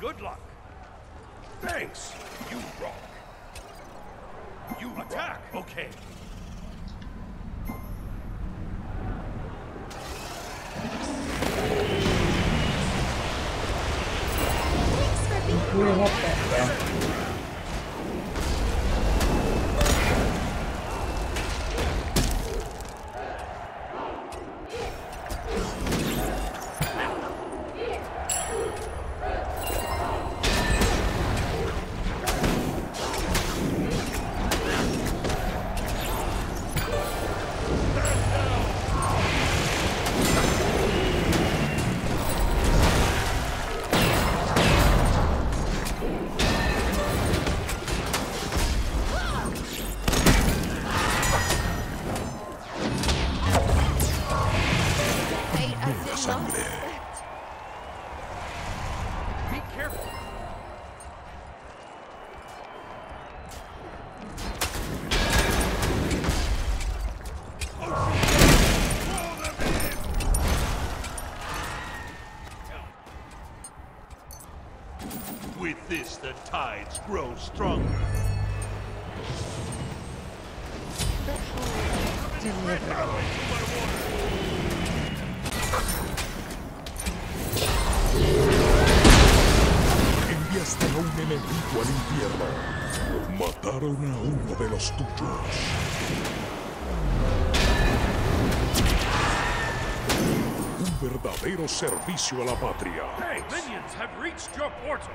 Good luck. Thanks. You rock. You attack. Okay. Thanks for being พู With this, the tides grow stronger. Enviaste a un enemigo al infierno. Mataron a uno de los tuyos. Un verdadero servicio a la patria. Thanks. Minions have reached your portal.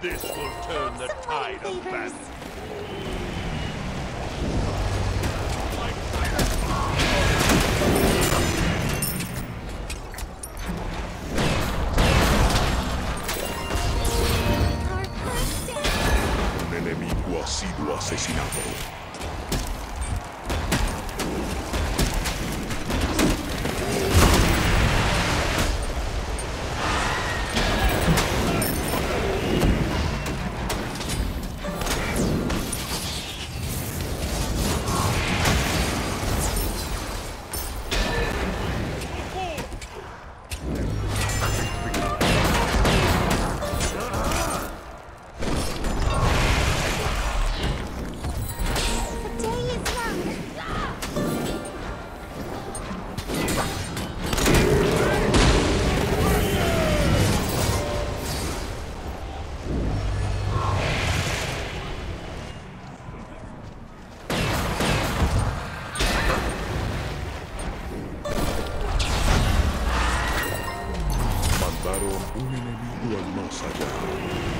This will turn the tide of battle. Our first day. Un enemigo ha sido asesinado. Mandaron un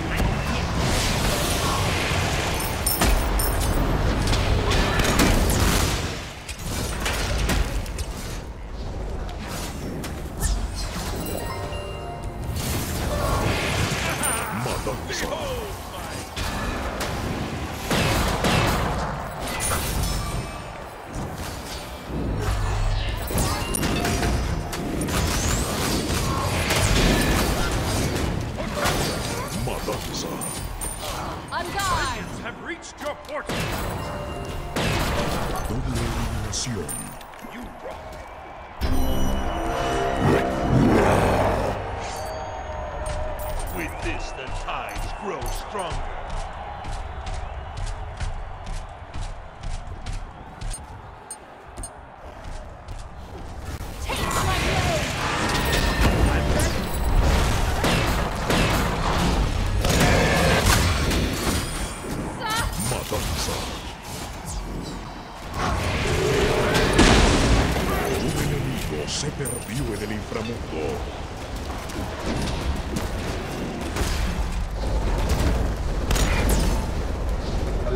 se perdió en el inframundo.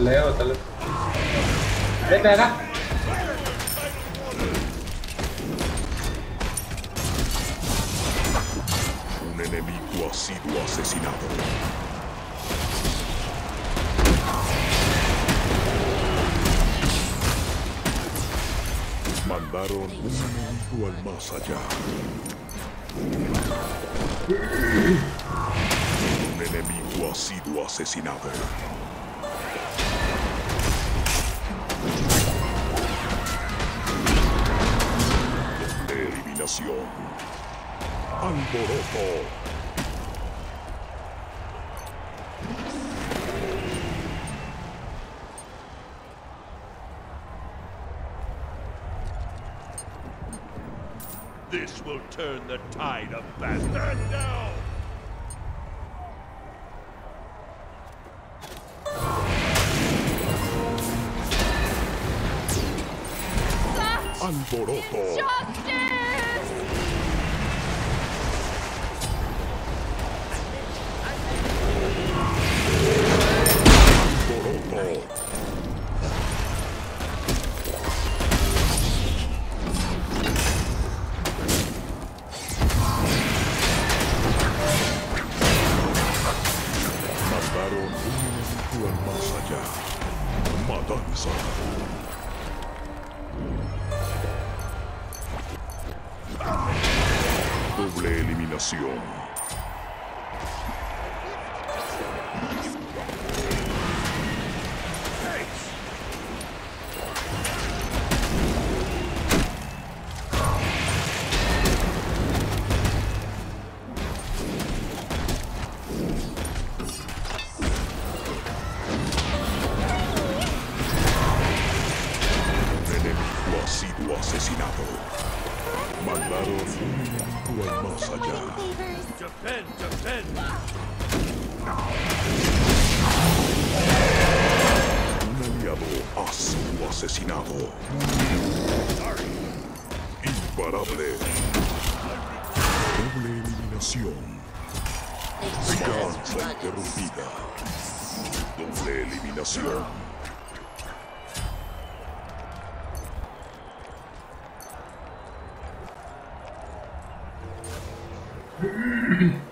Leo, tal Vete acá. Un enemigo ha sido asesinado. Un enemigo al más allá. Un enemigo ha sido asesinado. De eliminación. Alboroto. Turn the tide of battle. Stand down! Alboroto. Justice! Más allá. Matanza. Doble eliminación. Asesinado. Imparable. Doble eliminación. Venganza interrumpida. Doble eliminación.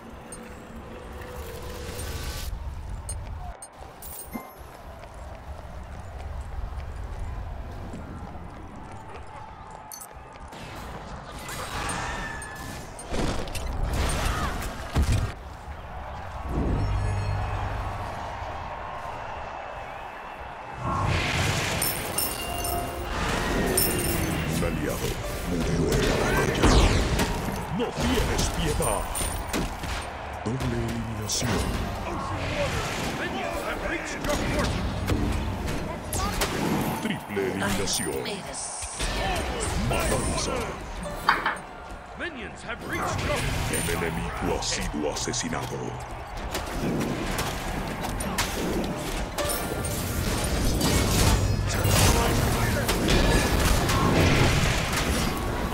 Doble eliminación. Triple eliminación. Matanza. El enemigo ha sido asesinado.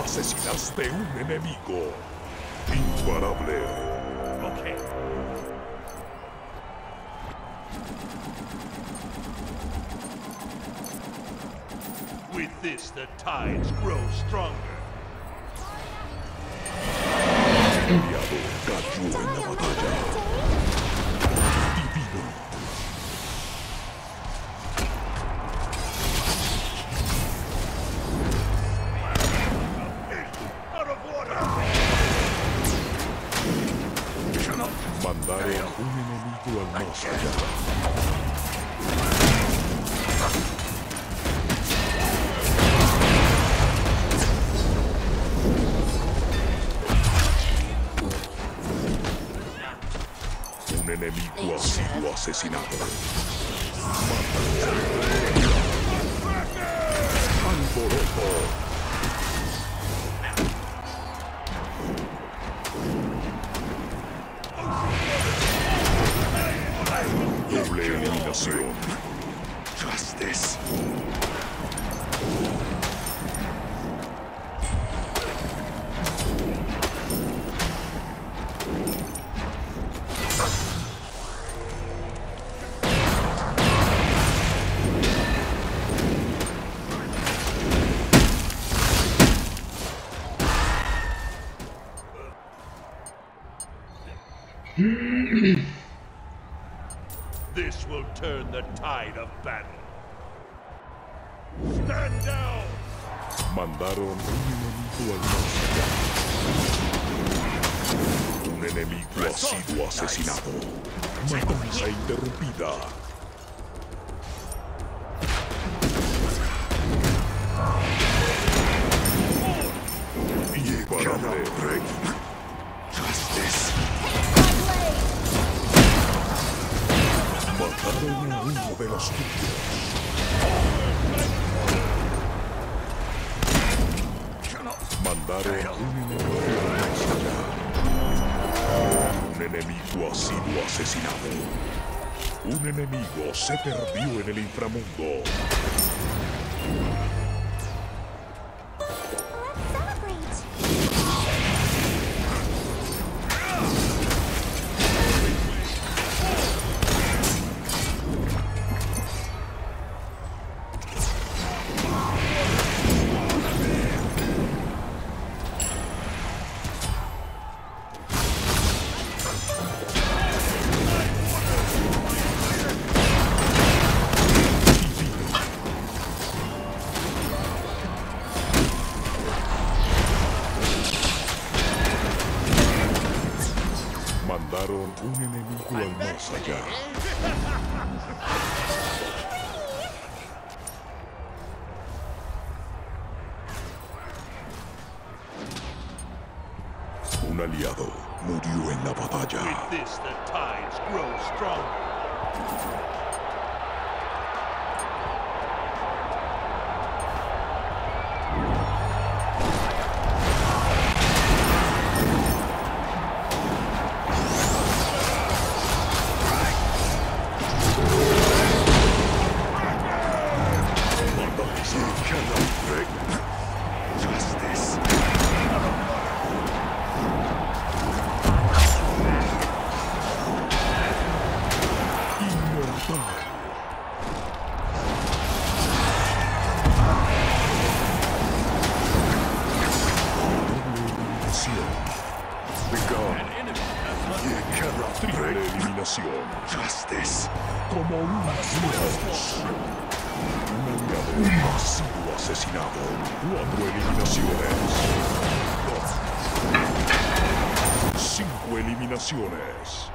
Asesinaste un enemigo. Imparable. Okay. With this, the tides grow stronger. Aliado cayó en la batalla. Un enemigo ha sido asesinado. Alboroto. Doble eliminación. Justice. Mandaron un enemigo al. Un enemigo ha sido asesinado. Matanza interrumpida. Imparable. Mataron a uno de los tuyos. Mandaron un enemigo allá. Un enemigo ha sido asesinado. Un enemigo se perdió en el inframundo. Un enemigo al más allá. Un aliado murió en la batalla. Ha sido asesinado. Cuatro eliminaciones. Cinco eliminaciones.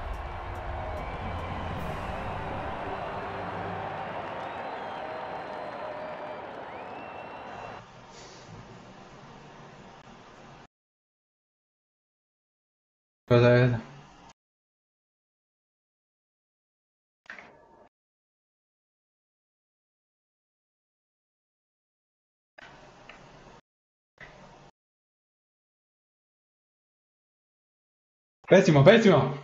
Esa. Pessimo, pessimo!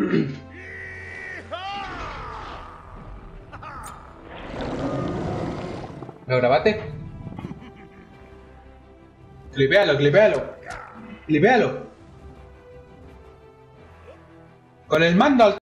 ¿Lo grabaste? Clipealo, clipealo. Clipealo. Con el mando al